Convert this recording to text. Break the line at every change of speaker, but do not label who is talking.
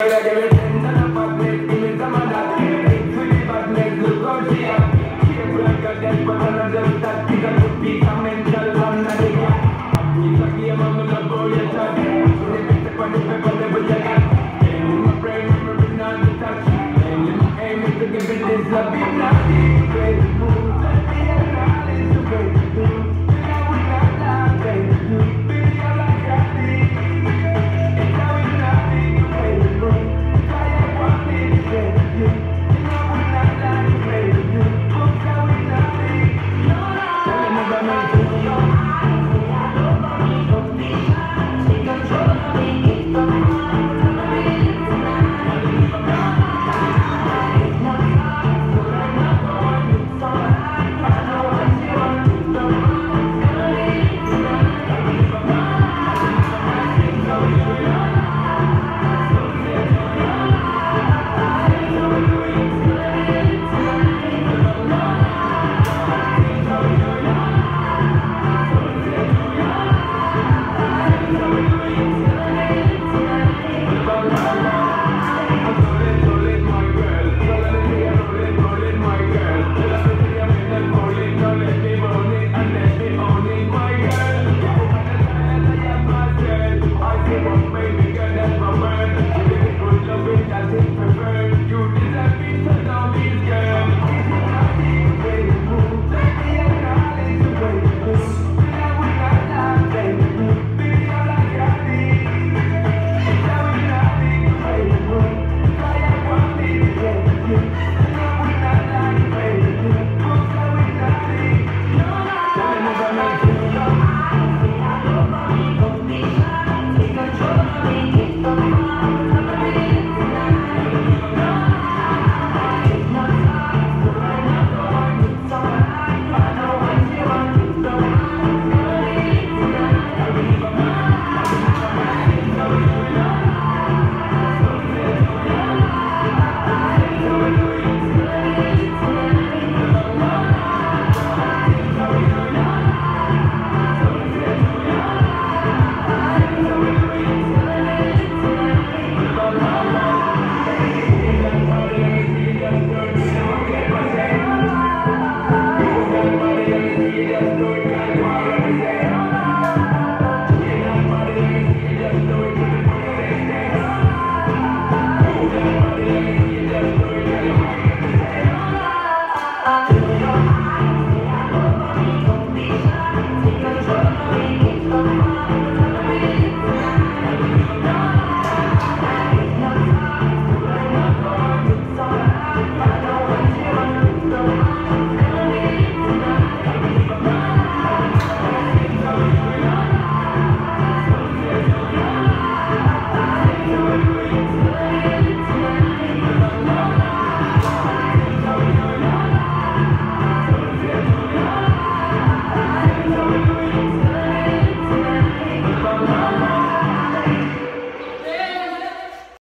I